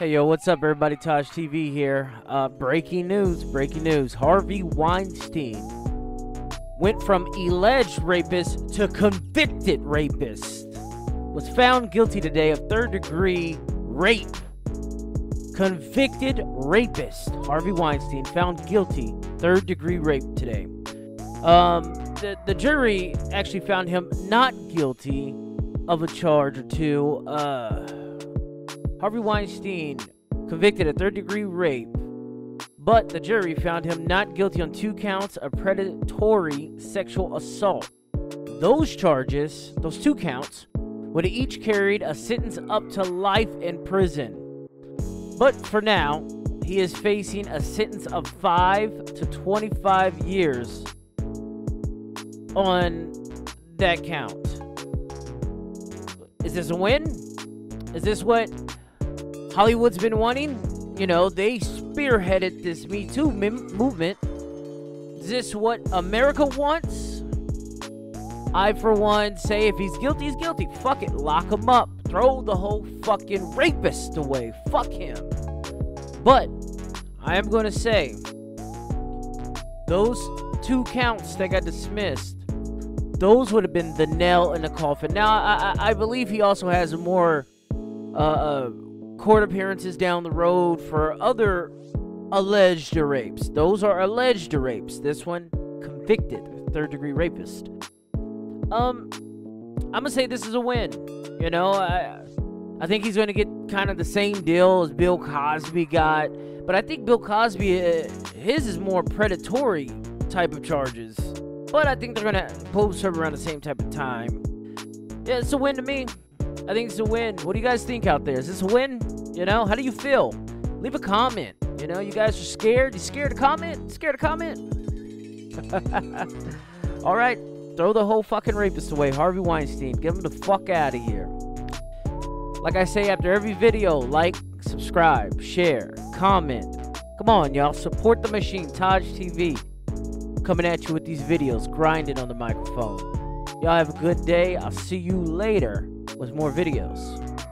Hey yo, what's up everybody? Taijh TV here. Uh, breaking news, breaking news. Harvey Weinstein went from alleged rapist to convicted rapist. Was found guilty today of third degree rape. Convicted rapist Harvey Weinstein found guilty third degree rape today. Um, the, the jury actually found him not guilty of a charge or two. Uh, Harvey Weinstein convicted of third degree rape, but the jury found him not guilty on two counts of predatory sexual assault. Those charges, those two counts, would have each carried a sentence up to life in prison. But for now, he is facing a sentence of 5 to 25 years on that count. Is this a win? Is this what Hollywood's been wanting? You know, they spearheaded this Me Too movement. Is this what America wants? I, for one, say if he's guilty, he's guilty. Fuck it, lock him up. Throw the whole fucking rapist away. Fuck him. But I am going to say those two counts that got dismissed those would have been the nail in the coffin. Now, I, I, believe he also has more uh, uh, court appearances down the road for other alleged rapes. Those are alleged rapes. This one, convicted, third degree rapist. Um, I'm gonna say this is a win. You know, I, I think he's gonna get kind of the same deal as Bill Cosby got, but I think Bill Cosby, uh, his is more predatory type of charges. But I think they're gonna both serve around the same type of time. Yeah, it's a win to me. I think it's a win. What do you guys think out there? Is this a win? You know, how do you feel? Leave a comment. You know, you guys are scared. You scared to comment? Scared to comment? All right, throw the whole fucking rapist away, Harvey Weinstein. Get him the fuck out of here. Like I say after every video, like, subscribe, share, comment. Come on, y'all. Support the machine, Taijh TV coming at you with these videos, grinding on the microphone. Y'all have a good day. I'll see you later with more videos.